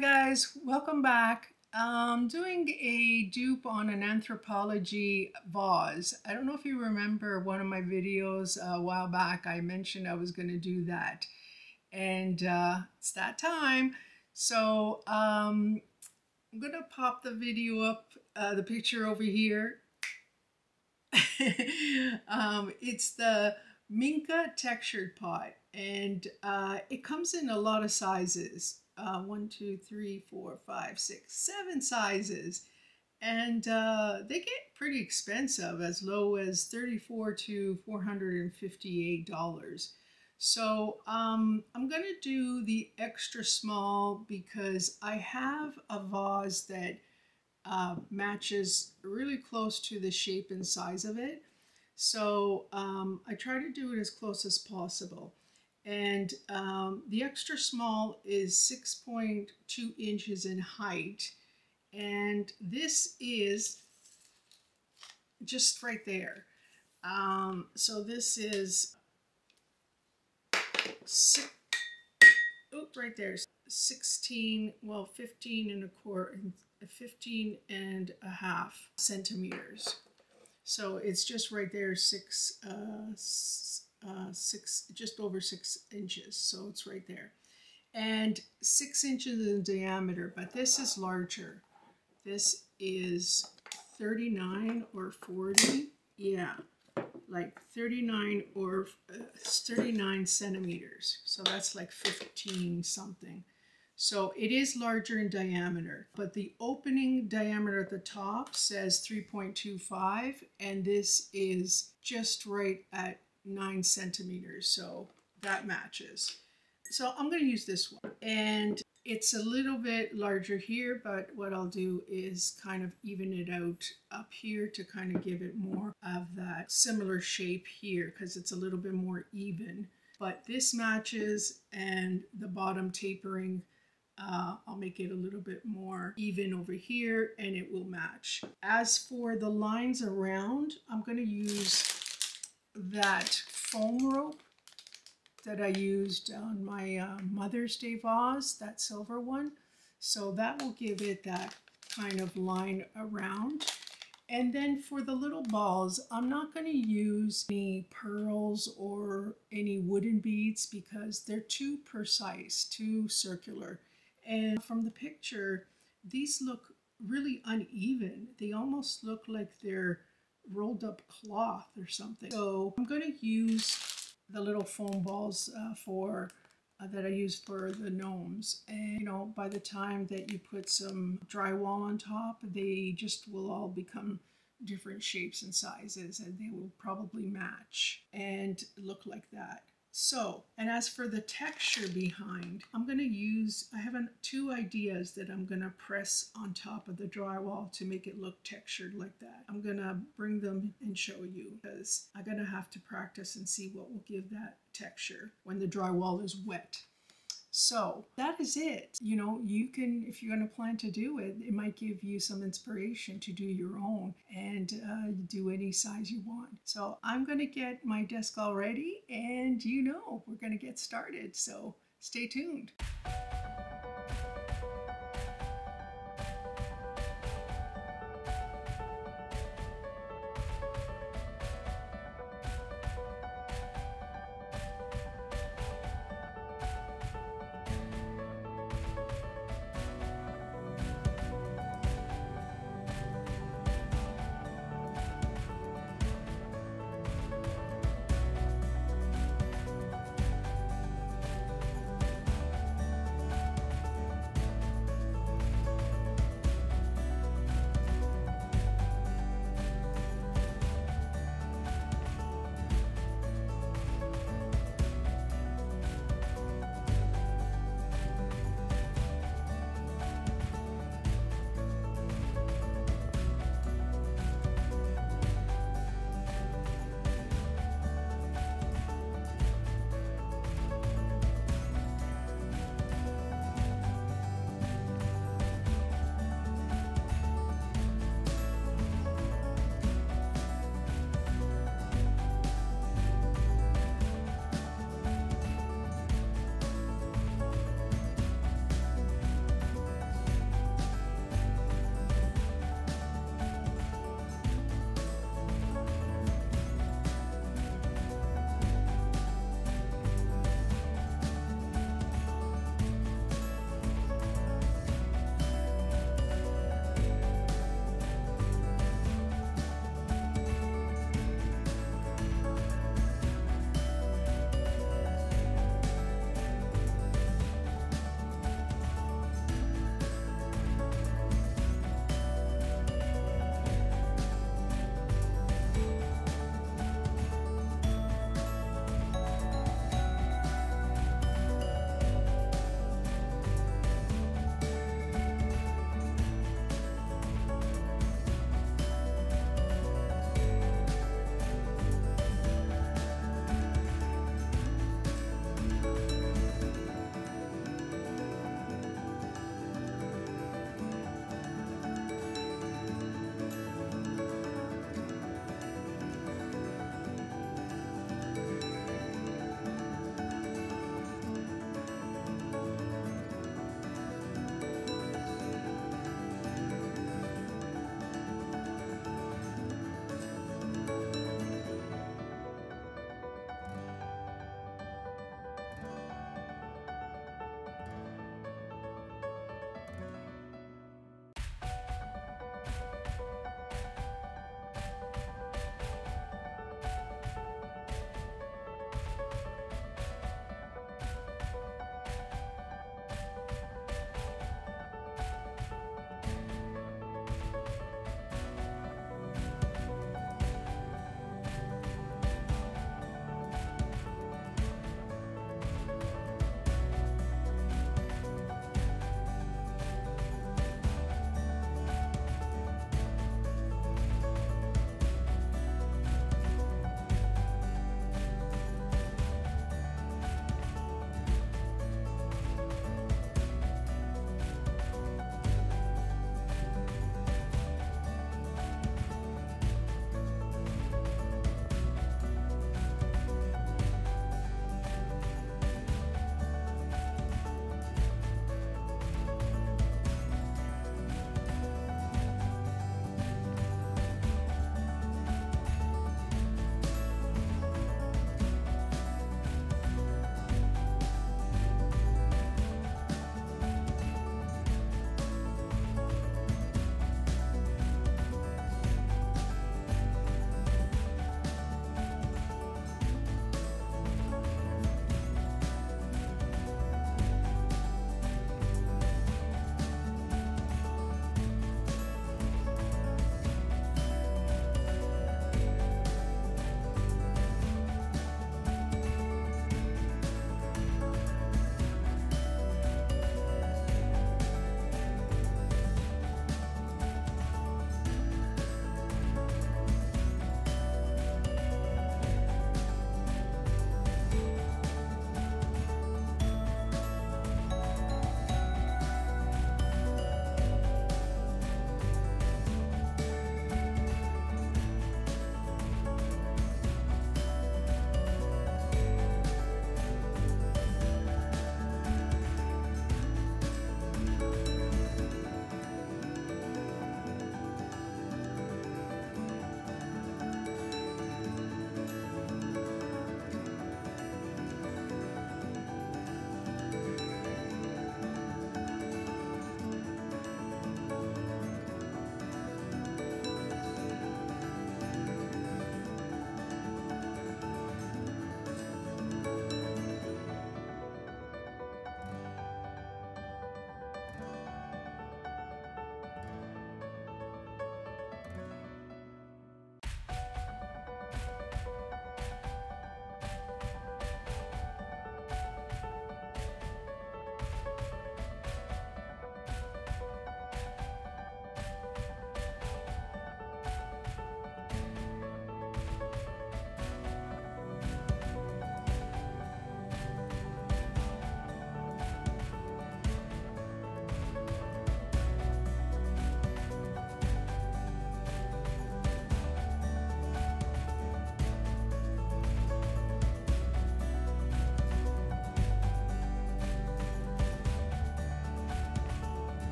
guys, welcome back. I'm doing a dupe on an Anthropologie vase. I don't know if you remember one of my videos a while back, I mentioned I was going to do that. And uh, it's that time. So um, I'm going to pop the video up, uh, the picture over here. um, it's the Minka textured pot and uh, it comes in a lot of sizes uh, one, two, three, four, five, six, seven sizes. And uh, they get pretty expensive, as low as 34 to $458. So um, I'm going to do the extra small because I have a vase that uh, matches really close to the shape and size of it. So um, I try to do it as close as possible and um, the extra small is 6.2 inches in height. And this is just right there. Um, so this is six, oh, right there 16 well 15 and a quarter 15 and a half centimeters. So it's just right there six uh, uh, six, just over six inches. So it's right there. And six inches in diameter, but this is larger. This is 39 or 40. Yeah, like 39 or uh, 39 centimeters. So that's like 15 something. So it is larger in diameter, but the opening diameter at the top says 3.25, and this is just right at nine centimeters, so that matches. So I'm going to use this one. And it's a little bit larger here, but what I'll do is kind of even it out up here to kind of give it more of that similar shape here because it's a little bit more even. But this matches and the bottom tapering, uh, I'll make it a little bit more even over here and it will match. As for the lines around, I'm going to use that foam rope that I used on my uh, Mother's Day vase, that silver one. So that will give it that kind of line around. And then for the little balls, I'm not going to use any pearls or any wooden beads because they're too precise, too circular. And from the picture, these look really uneven. They almost look like they're rolled up cloth or something. So I'm going to use the little foam balls uh, for uh, that I use for the gnomes. And you know, by the time that you put some drywall on top, they just will all become different shapes and sizes and they will probably match and look like that. So, and as for the texture behind, I'm going to use, I have an, two ideas that I'm going to press on top of the drywall to make it look textured like that. I'm going to bring them and show you because I'm going to have to practice and see what will give that texture when the drywall is wet. So that is it. You know, you can, if you're going to plan to do it, it might give you some inspiration to do your own and uh, do any size you want. So I'm going to get my desk all ready and you know, we're going to get started. So stay tuned.